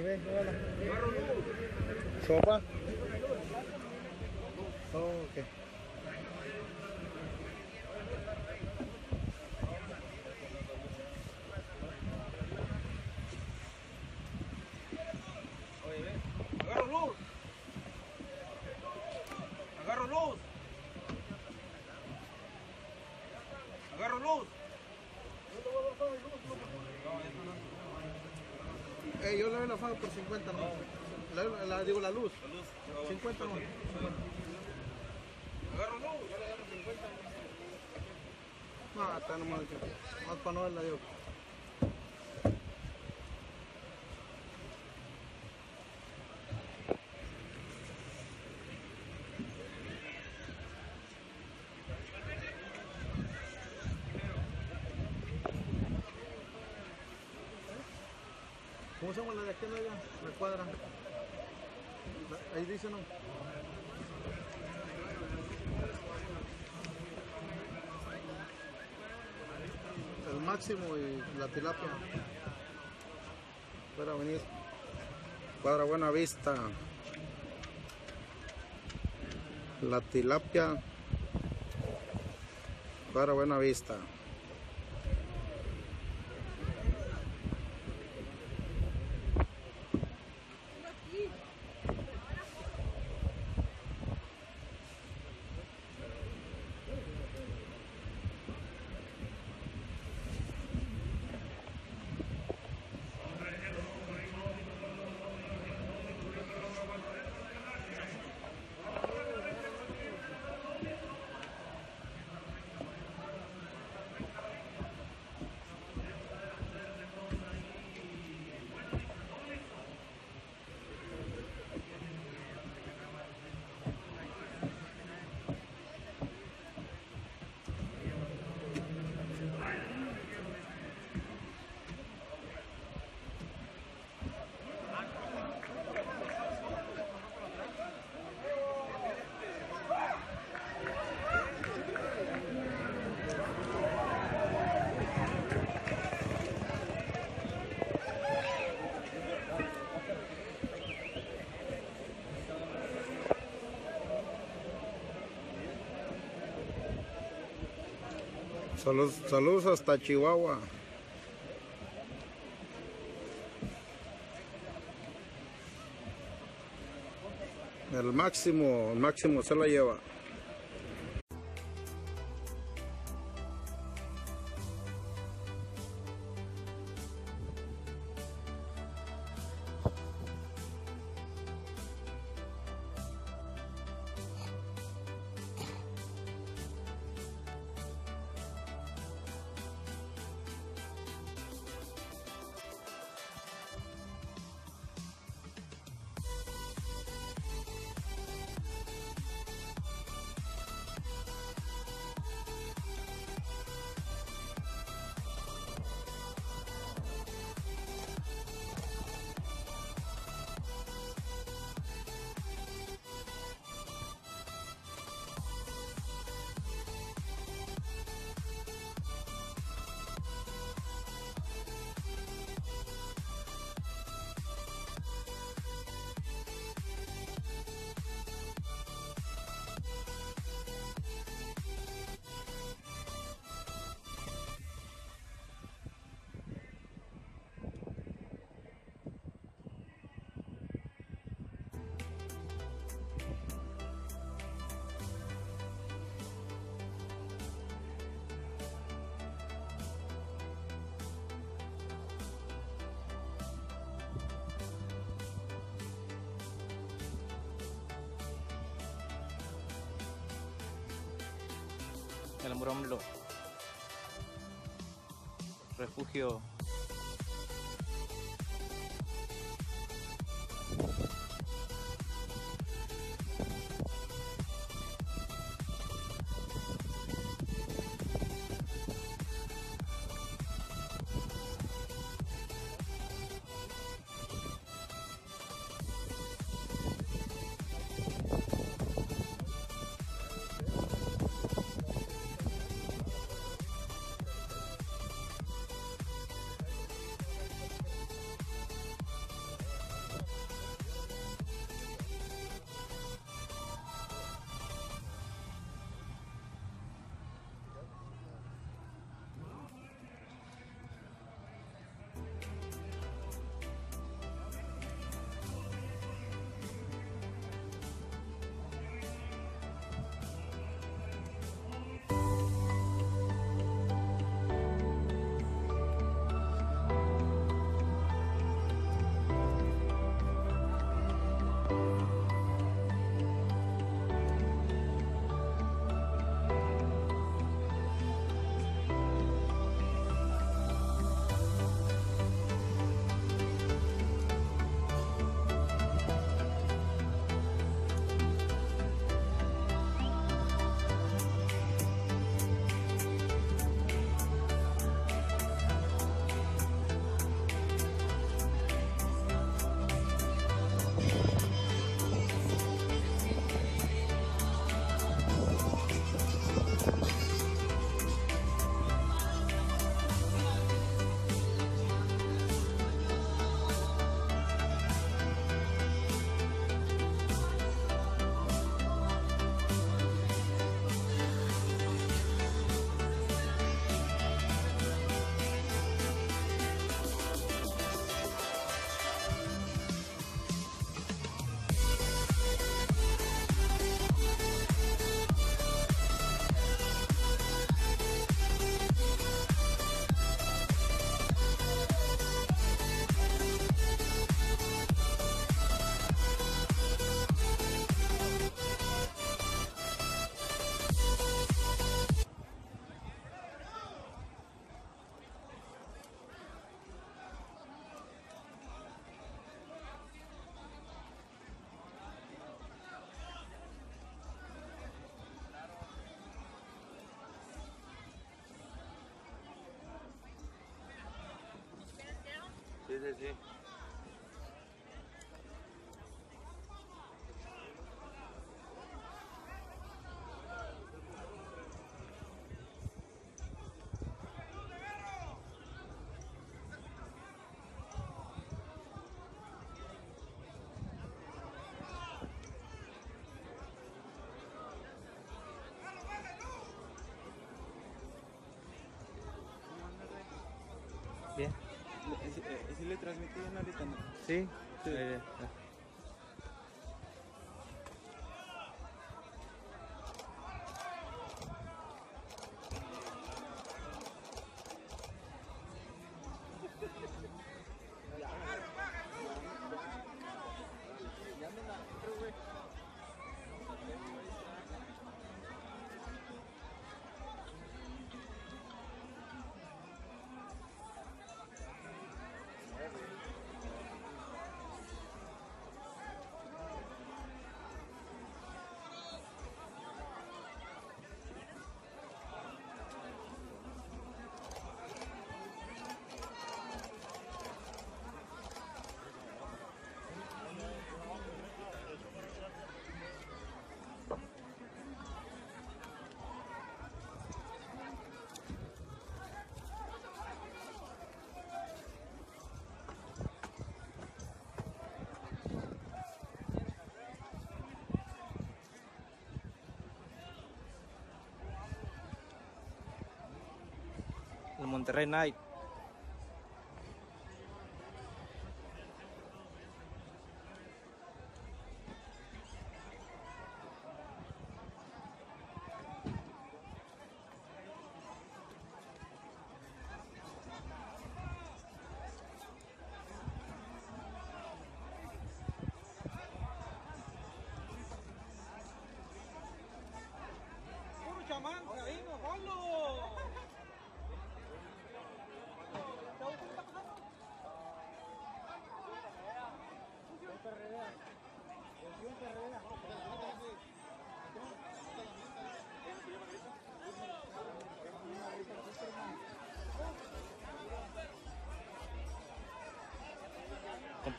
ve, hola. ¿Sopa? Oh, okay. Yo le la por 50 nomás. La, la- digo la luz. 50 nomás. Agarro luz. No, está nomás. Más para no verla yo. ¿Cómo se llama la de aquí, oiga? La cuadra. Ahí dice, ¿no? El máximo y la tilapia. Para venir. Cuadra Buena Vista. La tilapia. Cuadra Buena Vista. Saludos, saludos hasta Chihuahua. El máximo, el máximo se la lleva. El Muromlo. Refugio sí, sí. ¿Sí le transmitían ahorita no? Sí. Sí. Eh, Monterrey Night.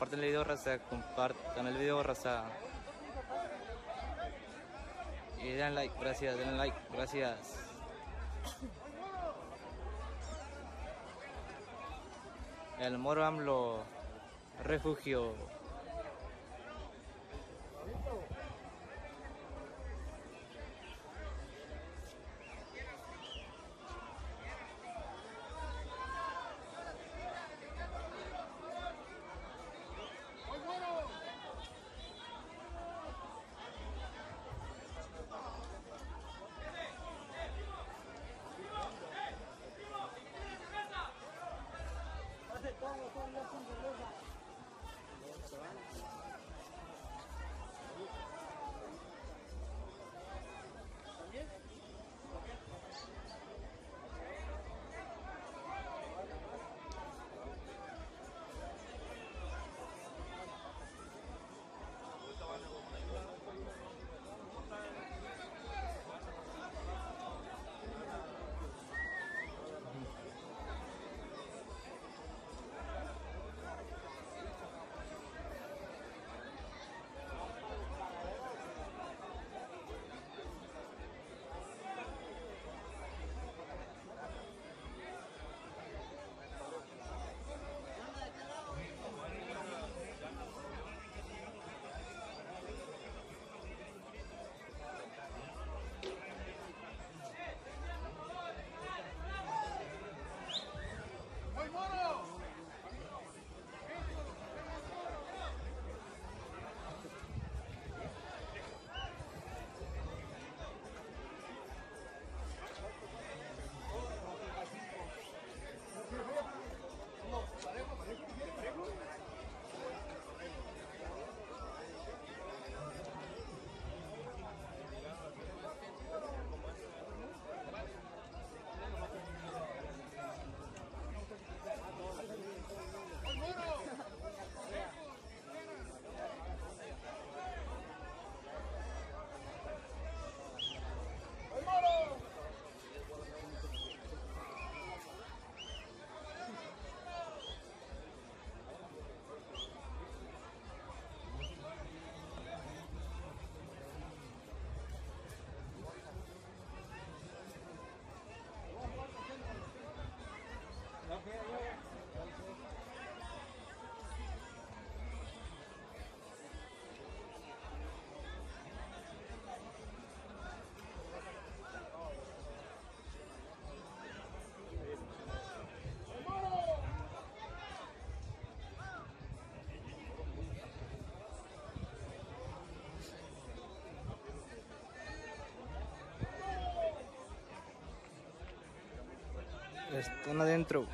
Compartan el video, raza. Compartan el video, raza. Y den like, gracias, den like, gracias. El Moro AMLO, refugio. Están adentro.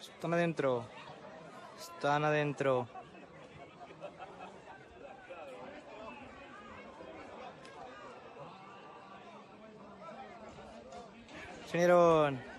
Están adentro. Están adentro. Se unieron.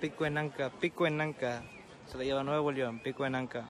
Pico en Anca, Pico en Anca. Se la lleva Nuevo León, Pico en Anca.